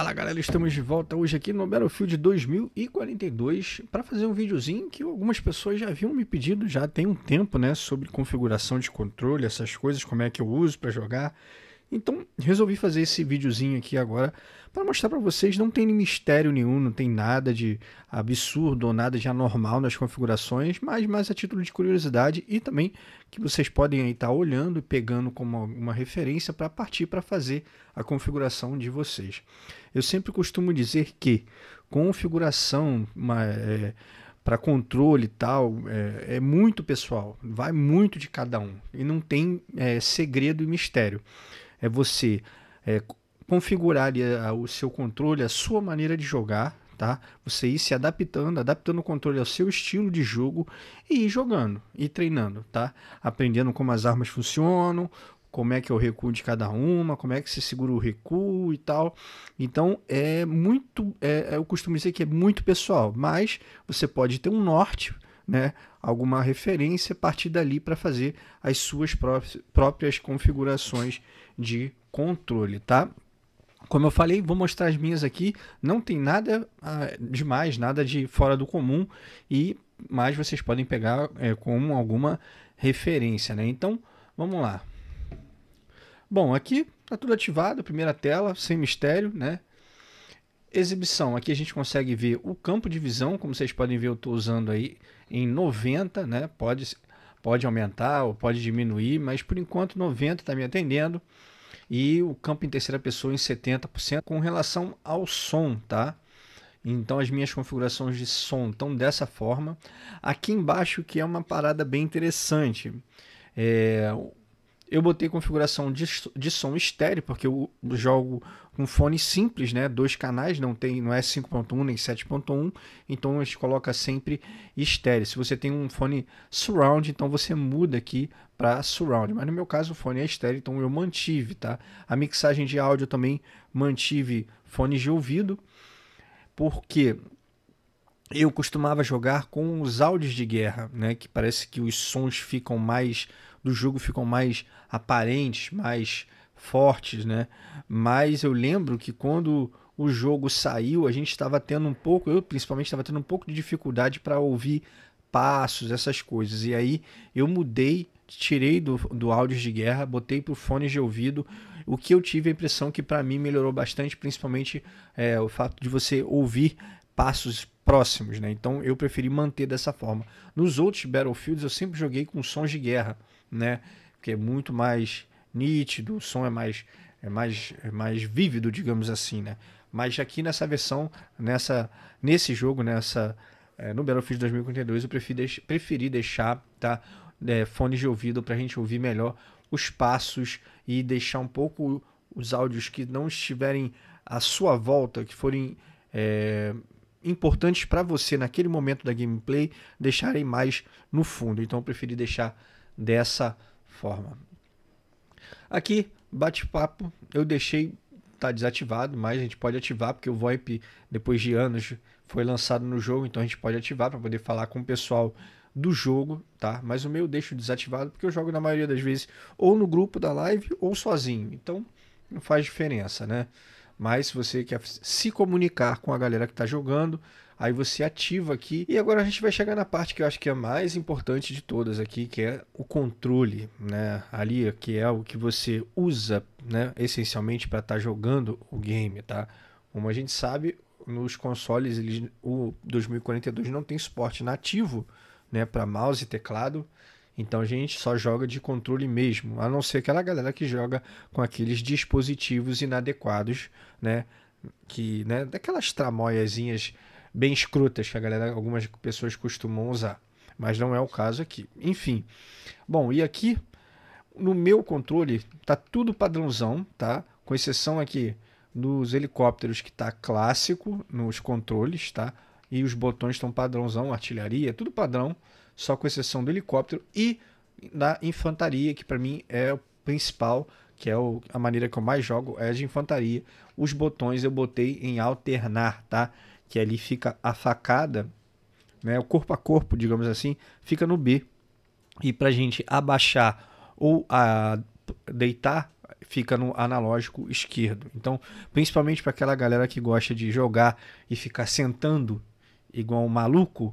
Fala galera, estamos de volta hoje aqui no Battlefield 2042 para fazer um videozinho que algumas pessoas já haviam me pedido já tem um tempo, né, sobre configuração de controle, essas coisas, como é que eu uso para jogar. Então, resolvi fazer esse videozinho aqui agora para mostrar para vocês, não tem mistério nenhum, não tem nada de absurdo ou nada de anormal nas configurações, mas mais a título de curiosidade e também que vocês podem estar tá olhando e pegando como uma referência para partir para fazer a configuração de vocês. Eu sempre costumo dizer que configuração é, para controle e tal é, é, muito pessoal, vai muito de cada um e não tem é, segredo e mistério é você é, configurar o seu controle, a sua maneira de jogar, tá? Você ir se adaptando, adaptando o controle ao seu estilo de jogo e ir jogando, e treinando, tá? Aprendendo como as armas funcionam, como é que é o recuo de cada uma, como é que se segura o recuo e tal. Então é muito, é, eu costumo dizer que é muito pessoal, mas você pode ter um norte né, alguma referência a partir dali para fazer as suas próprias configurações de controle, tá? Como eu falei, vou mostrar as minhas aqui. Não tem nada ah, demais, nada de fora do comum e mais vocês podem pegar é, com alguma referência, né? Então, vamos lá. Bom, aqui está tudo ativado, primeira tela, sem mistério, né? Exibição, aqui a gente consegue ver o campo de visão, como vocês podem ver, eu estou usando aí em 90, né? Pode, pode aumentar ou pode diminuir, mas por enquanto 90 está me atendendo. E o campo em terceira pessoa em 70% com relação ao som, tá? Então as minhas configurações de som estão dessa forma. Aqui embaixo que é uma parada bem interessante. É, eu botei configuração de, de som estéreo, porque eu jogo com fone simples, né? Dois canais, não tem, não é 5.1 nem 7.1, então a gente coloca sempre estéreo. Se você tem um fone surround, então você muda aqui para surround, mas no meu caso o fone é estéreo, então eu mantive, tá? A mixagem de áudio também mantive fones de ouvido, porque eu costumava jogar com os áudios de guerra, né? Que parece que os sons ficam mais do jogo ficam mais aparentes, mais fortes, né? Mas eu lembro que quando o jogo saiu, a gente estava tendo um pouco, eu principalmente estava tendo um pouco de dificuldade para ouvir passos, essas coisas. E aí eu mudei, tirei do, do áudio de guerra, botei para fones de ouvido. O que eu tive a impressão que para mim melhorou bastante, principalmente é, o fato de você ouvir passos próximos, né? Então eu preferi manter dessa forma. Nos outros Battlefields eu sempre joguei com sons de guerra né? Que é muito mais nítido, o som é mais é mais é mais vívido, digamos assim, né? Mas aqui nessa versão, nessa nesse jogo, nessa é, no Battlefield 2042, eu preferi, deix, preferi deixar tá, é, fones de ouvido para a gente ouvir melhor os passos e deixar um pouco os áudios que não estiverem à sua volta, que forem é, importantes para você naquele momento da gameplay, deixarem mais no fundo. Então eu preferi deixar dessa forma. Aqui, bate-papo, eu deixei tá desativado, mas a gente pode ativar porque o VoIP depois de anos foi lançado no jogo, então a gente pode ativar para poder falar com o pessoal do jogo, tá? Mas o meu eu deixo desativado porque eu jogo na maioria das vezes ou no grupo da live ou sozinho. Então não faz diferença, né? Mas se você quer se comunicar com a galera que está jogando, Aí você ativa aqui. E agora a gente vai chegar na parte que eu acho que é a mais importante de todas aqui, que é o controle, né? Ali, que é o que você usa, né? Essencialmente para estar tá jogando o game, tá? Como a gente sabe, nos consoles eles, o 2042 não tem suporte nativo, né? Para mouse e teclado. Então a gente só joga de controle mesmo, a não ser aquela galera que joga com aqueles dispositivos inadequados, né? Que, né? Daquelas tramóiazinhas bem escrutas que a galera, algumas pessoas costumam usar. Mas não é o caso aqui. Enfim. Bom, e aqui no meu controle tá tudo padrãozão, tá? Com exceção aqui dos helicópteros que tá clássico nos controles, tá? E os botões estão padrãozão, artilharia, tudo padrão, só com exceção do helicóptero e da infantaria, que para mim é o principal, que é o, a maneira que eu mais jogo, é de infantaria. Os botões eu botei em alternar, tá? Que ali fica a facada, né, o corpo a corpo, digamos assim, fica no B. E para a gente abaixar ou a deitar fica no analógico esquerdo. Então, principalmente para aquela galera que gosta de jogar e ficar sentando igual um maluco,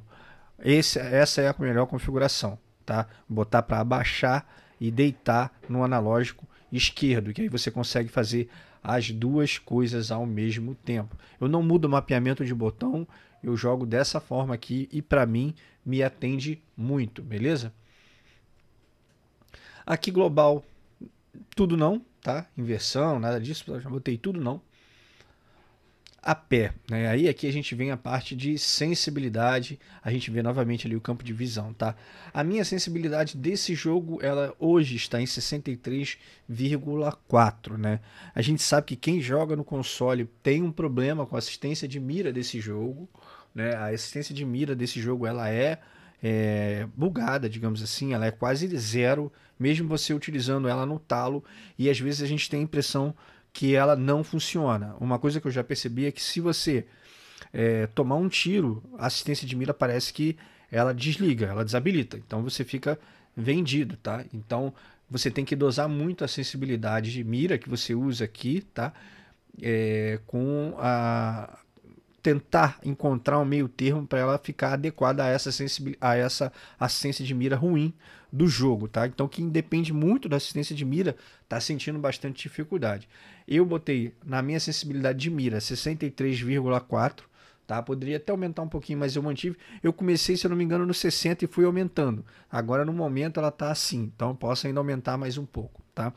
esse, essa é a melhor configuração, tá? Botar para abaixar e deitar no analógico esquerdo, que aí você consegue fazer as duas coisas ao mesmo tempo. Eu não mudo o mapeamento de botão, eu jogo dessa forma aqui e para mim me atende muito, beleza? Aqui global, tudo não, tá? Inversão, nada disso, já botei tudo não a pé. Né? Aí aqui a gente vem a parte de sensibilidade, a gente vê novamente ali o campo de visão. Tá? A minha sensibilidade desse jogo, ela hoje está em 63,4. Né? A gente sabe que quem joga no console tem um problema com a assistência de mira desse jogo. Né? A assistência de mira desse jogo ela é, é bugada, digamos assim, ela é quase zero, mesmo você utilizando ela no talo, e às vezes a gente tem a impressão que ela não funciona. Uma coisa que eu já percebi é que se você é, tomar um tiro, a assistência de mira parece que ela desliga, ela desabilita. Então você fica vendido, tá? Então você tem que dosar muito a sensibilidade de mira que você usa aqui, tá? É, com a tentar encontrar um meio termo para ela ficar adequada a essa, a essa assistência de mira ruim do jogo, tá? Então quem depende muito da assistência de mira está sentindo bastante dificuldade. Eu botei na minha sensibilidade de mira 63,4, tá? Poderia até aumentar um pouquinho, mas eu mantive. Eu comecei, se eu não me engano, no 60 e fui aumentando. Agora no momento ela está assim, então eu posso ainda aumentar mais um pouco, tá?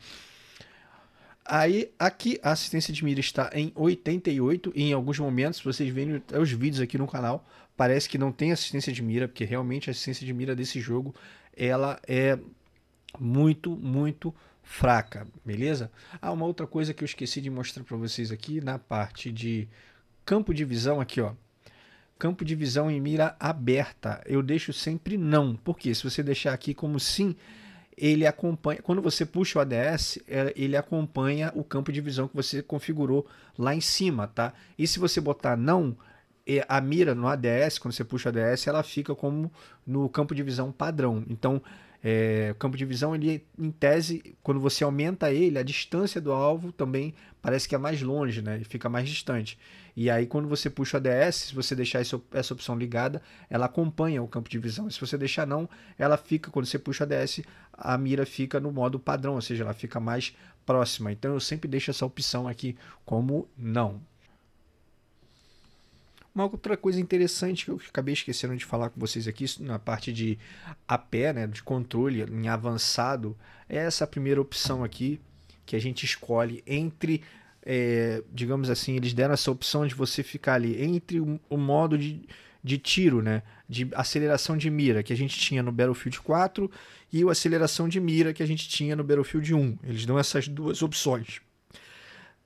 Aí aqui a assistência de mira está em 88 e em alguns momentos, vocês veem os vídeos aqui no canal, parece que não tem assistência de mira, porque realmente a assistência de mira desse jogo ela é muito, muito fraca, beleza? Ah, uma outra coisa que eu esqueci de mostrar para vocês aqui na parte de campo de visão aqui, ó. Campo de visão em mira aberta, eu deixo sempre não, porque se você deixar aqui como sim, ele acompanha, quando você puxa o ADS, é, ele acompanha o campo de visão que você configurou lá em cima, tá? E se você botar não, a mira no ADS, quando você puxa o ADS, ela fica como no campo de visão padrão. Então, é, o campo de visão, ele, em tese, quando você aumenta ele, a distância do alvo também parece que é mais longe, né? fica mais distante. E aí, quando você puxa o ADS, se você deixar essa, essa opção ligada, ela acompanha o campo de visão. Se você deixar não, ela fica, quando você puxa o ADS, a mira fica no modo padrão, ou seja, ela fica mais próxima. Então, eu sempre deixo essa opção aqui como não. Uma outra coisa interessante que eu acabei esquecendo de falar com vocês aqui na parte de a pé, né, de controle em avançado, é essa primeira opção aqui que a gente escolhe entre, é, digamos assim, eles deram essa opção de você ficar ali entre o, o modo de, de tiro, né, de aceleração de mira que a gente tinha no Battlefield 4 e o aceleração de mira que a gente tinha no Battlefield 1. Eles dão essas duas opções.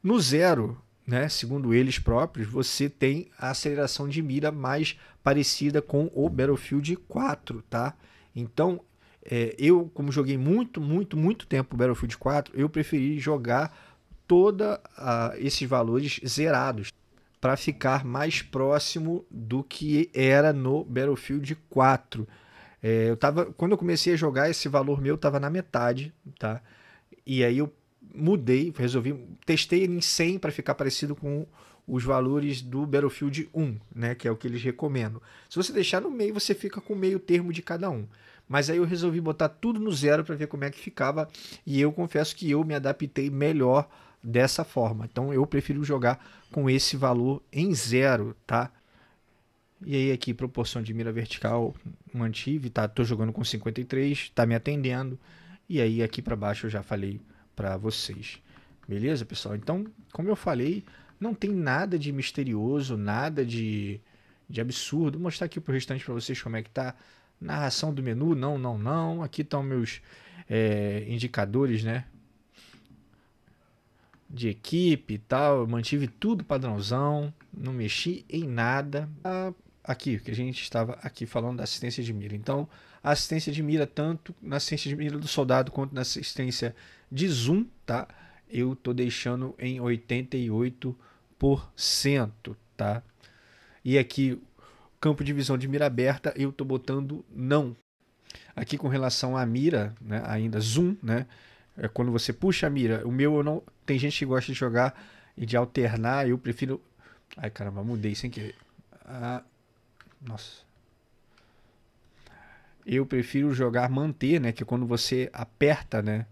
No zero, né, segundo eles próprios, você tem a aceleração de mira mais parecida com o Battlefield 4, tá? Então, é, eu, como joguei muito, muito, muito tempo o Battlefield 4, eu preferi jogar toda esses valores zerados para ficar mais próximo do que era no Battlefield 4. É, eu tava, quando eu comecei a jogar, esse valor meu estava na metade, tá? E aí eu mudei, resolvi, testei ele em 100 para ficar parecido com os valores do Battlefield 1, né, que é o que eles recomendam. Se você deixar no meio, você fica com meio termo de cada um. Mas aí eu resolvi botar tudo no zero para ver como é que ficava e eu confesso que eu me adaptei melhor dessa forma. Então eu prefiro jogar com esse valor em zero, tá? E aí aqui proporção de mira vertical mantive, tá? Tô jogando com 53, tá me atendendo. E aí aqui para baixo eu já falei para vocês. Beleza, pessoal? Então, como eu falei, não tem nada de misterioso, nada de, de absurdo. Vou mostrar aqui pro restante para vocês como é que tá. Narração do menu, não, não, não. Aqui estão meus é, indicadores, né? De equipe e tal. Eu mantive tudo padrãozão. Não mexi em nada. Ah, aqui, que a gente estava aqui falando da assistência de mira. Então, assistência de mira, tanto na assistência de mira do soldado quanto na assistência de zoom, tá? Eu tô deixando em 88%, tá? E aqui, campo de visão de mira aberta, eu tô botando não. Aqui com relação à mira, né, ainda zoom, né? é quando você puxa a mira. O meu eu não. Tem gente que gosta de jogar e de alternar. Eu prefiro. Ai caramba, mudei sem querer. Ah, nossa. Eu prefiro jogar manter, né? Que é quando você aperta, né?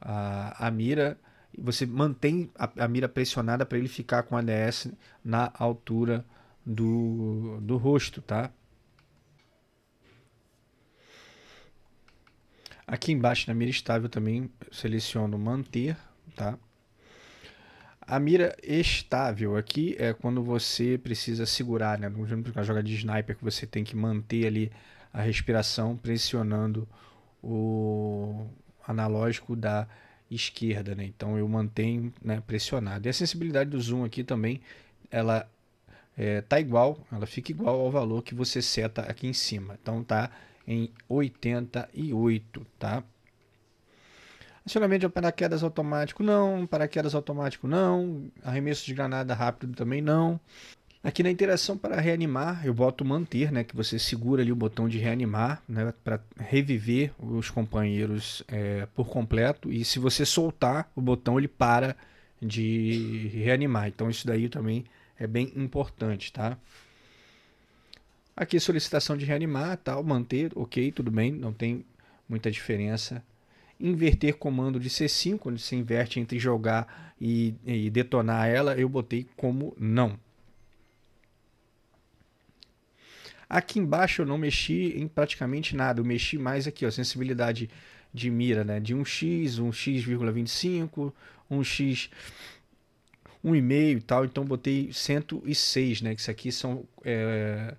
A, a mira você mantém a, a mira pressionada para ele ficar com a ADS na altura do, do rosto, tá? Aqui embaixo na mira estável também seleciono manter, tá? A mira estável aqui é quando você precisa segurar, né? Por exemplo, na joga de sniper que você tem que manter ali a respiração pressionando o analógico da esquerda, né? Então eu mantenho né, pressionado. E a sensibilidade do zoom aqui também, ela é, tá igual, ela fica igual ao valor que você seta aqui em cima. Então tá em 88, tá? Acionamento de paraquedas automático não, paraquedas automático não, arremesso de granada rápido também não. Aqui na interação para reanimar, eu boto manter, né, que você segura ali o botão de reanimar, né, para reviver os companheiros é, por completo. E se você soltar o botão, ele para de reanimar. Então isso daí também é bem importante, tá? Aqui solicitação de reanimar, tal, manter, ok, tudo bem, não tem muita diferença. Inverter comando de C5, quando você inverte entre jogar e, e detonar ela, eu botei como não. Aqui embaixo eu não mexi em praticamente nada. Eu mexi mais aqui, ó, sensibilidade de mira, né? De 1x, 1x,25, 1x 1,5 e tal. Então botei 106, né? Que isso aqui são é,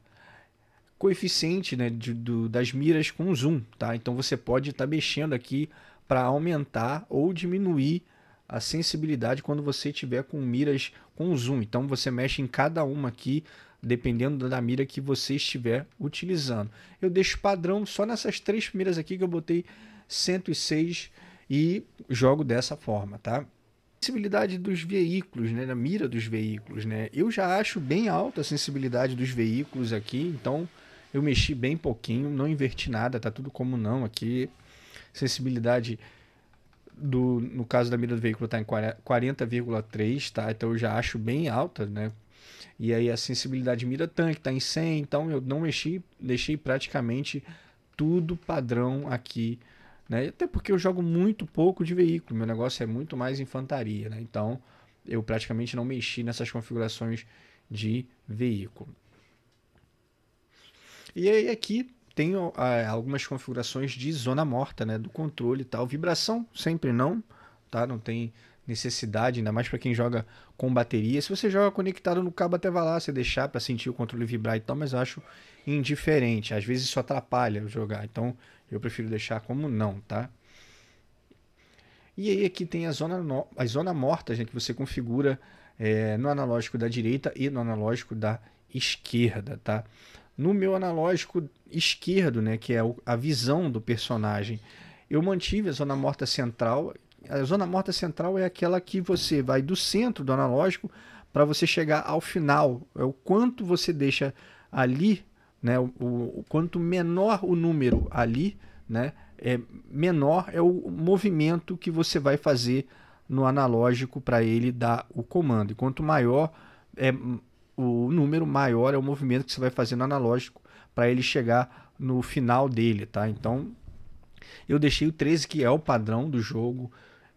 coeficiente né? De, do, das miras com zoom, tá? Então você pode estar tá mexendo aqui para aumentar ou diminuir a sensibilidade quando você tiver com miras com zoom. Então você mexe em cada uma aqui dependendo da mira que você estiver utilizando. Eu deixo padrão só nessas três primeiras aqui que eu botei 106 e jogo dessa forma, tá? Sensibilidade dos veículos, né? Na mira dos veículos, né? Eu já acho bem alta a sensibilidade dos veículos aqui, então eu mexi bem pouquinho, não inverti nada, tá tudo como não aqui. Sensibilidade do, no caso da mira do veículo está em 40,3, tá? Então eu já acho bem alta, né? E aí a sensibilidade mira tanque está em 100, então eu não mexi, deixei praticamente tudo padrão aqui, né? Até porque eu jogo muito pouco de veículo, meu negócio é muito mais infantaria, né? Então eu praticamente não mexi nessas configurações de veículo. E aí aqui tem ah, algumas configurações de zona morta, né, do controle e tal. Vibração sempre não, tá? Não tem necessidade, ainda mais para quem joga com bateria. Se você joga conectado no cabo, até vai lá você deixar para sentir o controle vibrar e tal, mas eu acho indiferente. Às vezes isso atrapalha jogar, então eu prefiro deixar como não, tá? E aí aqui tem a zona, no... a zona morta, gente, que você configura é, no analógico da direita e no analógico da esquerda, tá? No meu analógico esquerdo, né, que é a visão do personagem, eu mantive a zona morta central, a zona morta central é aquela que você vai do centro do analógico para você chegar ao final. É o quanto você deixa ali, né? O, o, quanto menor o número ali, né? É menor é o movimento que você vai fazer no analógico para ele dar o comando. E quanto maior é o número, maior é o movimento que você vai fazer no analógico para ele chegar no final dele, tá? Então eu deixei o 13 que é o padrão do jogo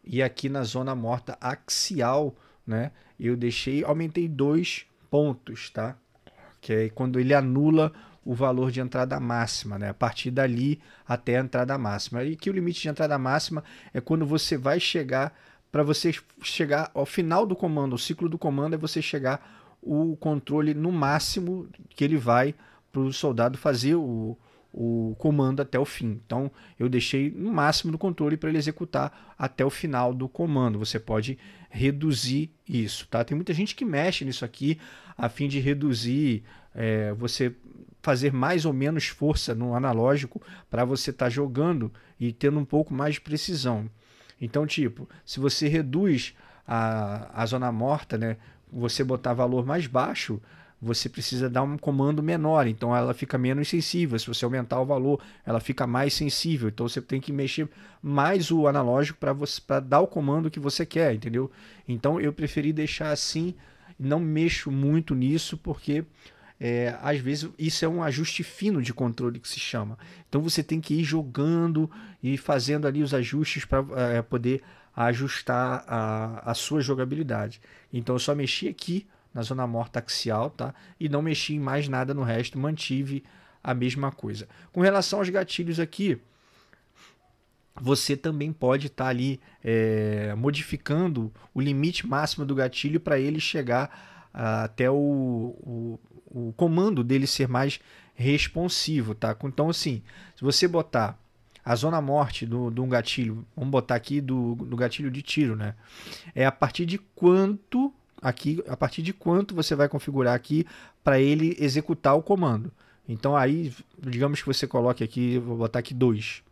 e aqui na zona morta axial, né? Eu deixei, aumentei dois pontos, tá? Que é quando ele anula o valor de entrada máxima, né? A partir dali até a entrada máxima. E que o limite de entrada máxima é quando você vai chegar para você chegar ao final do comando, o ciclo do comando é você chegar o controle no máximo que ele vai para o soldado fazer o, o comando até o fim. Então eu deixei no máximo do controle para ele executar até o final do comando. Você pode reduzir isso, tá? Tem muita gente que mexe nisso aqui a fim de reduzir, é, você fazer mais ou menos força no analógico para você estar tá jogando e tendo um pouco mais de precisão. Então, tipo, se você reduz a, a zona morta, né, você botar valor mais baixo, você precisa dar um comando menor, então ela fica menos sensível. Se você aumentar o valor, ela fica mais sensível. Então você tem que mexer mais o analógico para você para dar o comando que você quer, entendeu? Então eu preferi deixar assim, não mexo muito nisso porque é, às vezes isso é um ajuste fino de controle que se chama. Então você tem que ir jogando e fazendo ali os ajustes para é, poder ajustar a, a sua jogabilidade. Então eu só mexi aqui na zona morta axial, tá? E não mexi em mais nada no resto, mantive a mesma coisa. Com relação aos gatilhos aqui, você também pode estar tá ali é, modificando o limite máximo do gatilho para ele chegar uh, até o, o, o, comando dele ser mais responsivo, tá? Então, assim, se você botar a zona morte do um gatilho, vamos botar aqui do, do gatilho de tiro, né? É a partir de quanto aqui, a partir de quanto você vai configurar aqui para ele executar o comando. Então aí, digamos que você coloque aqui, vou botar aqui 2,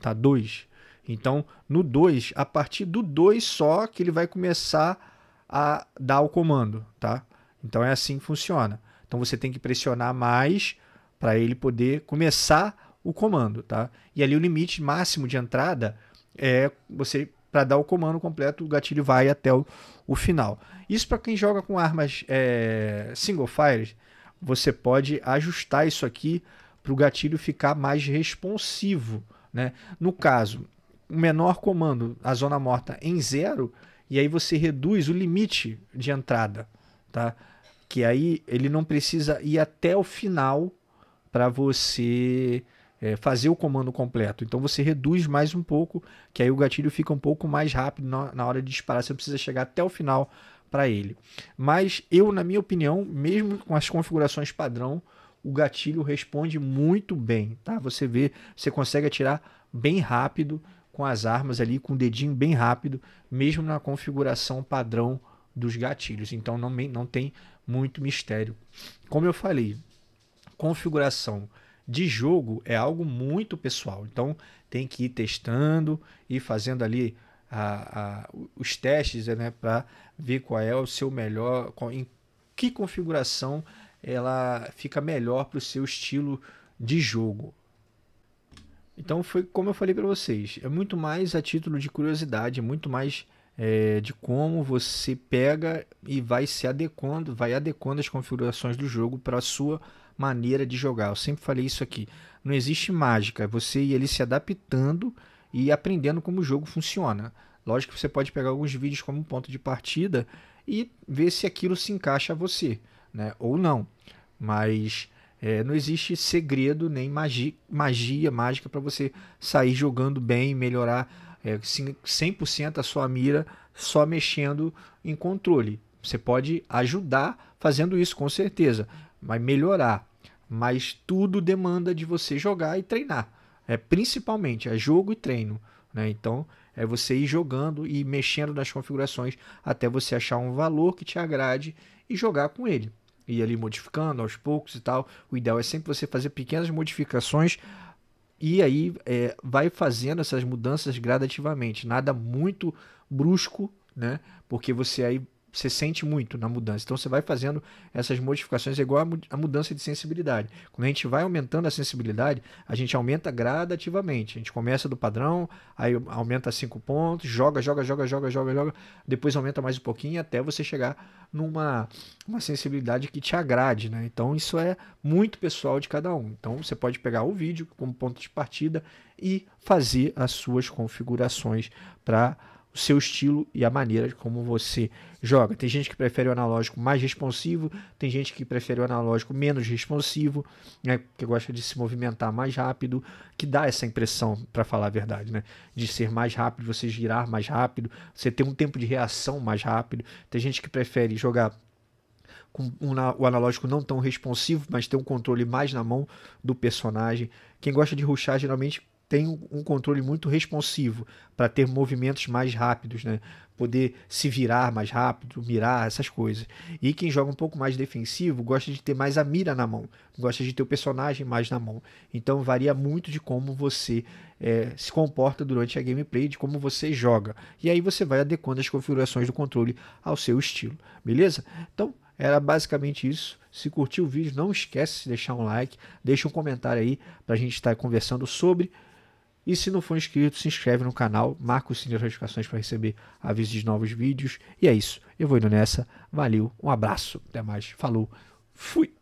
tá 2. Então, no 2, a partir do 2 só que ele vai começar a dar o comando, tá? Então é assim que funciona. Então você tem que pressionar mais para ele poder começar o comando, tá? E ali o limite máximo de entrada é você para dar o comando completo, o gatilho vai até o, o final. Isso para quem joga com armas é, single fire, você pode ajustar isso aqui para o gatilho ficar mais responsivo. Né? No caso, o menor comando, a zona morta em zero, e aí você reduz o limite de entrada. Tá? Que aí ele não precisa ir até o final para você é, fazer o comando completo. Então você reduz mais um pouco, que aí o gatilho fica um pouco mais rápido na, na hora de disparar. Você precisa chegar até o final para ele. Mas eu, na minha opinião, mesmo com as configurações padrão, o gatilho responde muito bem, tá? Você vê, você consegue atirar bem rápido com as armas ali, com o dedinho bem rápido, mesmo na configuração padrão dos gatilhos. Então não, não tem muito mistério. Como eu falei, configuração de jogo é algo muito pessoal. Então tem que ir testando e fazendo ali a, a, os testes né, para ver qual é o seu melhor, qual, em que configuração ela fica melhor para o seu estilo de jogo. Então foi como eu falei para vocês, é muito mais a título de curiosidade, muito mais é, de como você pega e vai se adequando, vai adequando as configurações do jogo para a sua maneira de jogar. Eu sempre falei isso aqui. Não existe mágica, é você ir ali se adaptando e aprendendo como o jogo funciona. Lógico que você pode pegar alguns vídeos como ponto de partida e ver se aquilo se encaixa a você, né? ou não. Mas é, não existe segredo nem magia, magia mágica para você sair jogando bem melhorar é, 100% a sua mira só mexendo em controle. Você pode ajudar fazendo isso com certeza, vai melhorar. Mas tudo demanda de você jogar e treinar. É principalmente é jogo e treino. Né? Então é você ir jogando e mexendo nas configurações até você achar um valor que te agrade e jogar com ele. E ali modificando aos poucos e tal. O ideal é sempre você fazer pequenas modificações e aí é, vai fazendo essas mudanças gradativamente. Nada muito brusco, né? Porque você aí você sente muito na mudança. Então você vai fazendo essas modificações, é igual a mudança de sensibilidade. Quando a gente vai aumentando a sensibilidade, a gente aumenta gradativamente. A gente começa do padrão, aí aumenta 5 pontos, joga, joga, joga, joga, joga, joga, depois aumenta mais um pouquinho até você chegar numa uma sensibilidade que te agrade. Né? Então isso é muito pessoal de cada um. Então você pode pegar o vídeo como ponto de partida e fazer as suas configurações para o seu estilo e a maneira como você joga. Tem gente que prefere o analógico mais responsivo, tem gente que prefere o analógico menos responsivo, né, que gosta de se movimentar mais rápido, que dá essa impressão, para falar a verdade, né, de ser mais rápido, você girar mais rápido, você ter um tempo de reação mais rápido. Tem gente que prefere jogar com o analógico não tão responsivo, mas ter um controle mais na mão do personagem. Quem gosta de ruxar geralmente tem um controle muito responsivo para ter movimentos mais rápidos, né? Poder se virar mais rápido, mirar, essas coisas. E quem joga um pouco mais defensivo gosta de ter mais a mira na mão, gosta de ter o personagem mais na mão. Então varia muito de como você é, se comporta durante a gameplay, de como você joga. E aí você vai adequando as configurações do controle ao seu estilo, beleza? Então era basicamente isso. Se curtiu o vídeo, não esquece de deixar um like, deixa um comentário aí para a gente estar tá conversando sobre. E se não for inscrito, se inscreve no canal, marca o sininho de notificações para receber avisos de novos vídeos. E é isso. Eu vou indo nessa. Valeu, um abraço, até mais. Falou, fui!